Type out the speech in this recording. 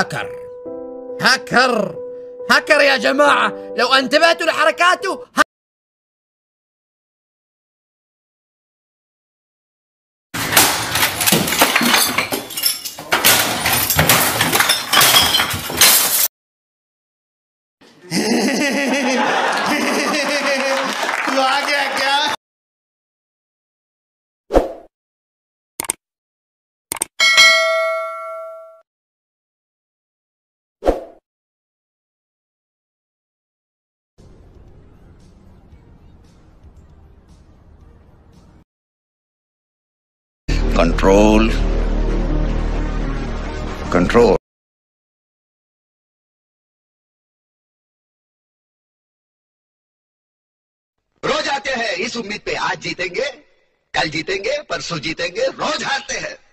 هكر. هكر. هكر يا جماعة. لو أنتبهتوا لحركاته control. Control. रोज आते हैं, इस उम्मीद पे आज जीतेंगे, कल जीतेंगे, परसों जीतेंगे, रोज हारते हैं।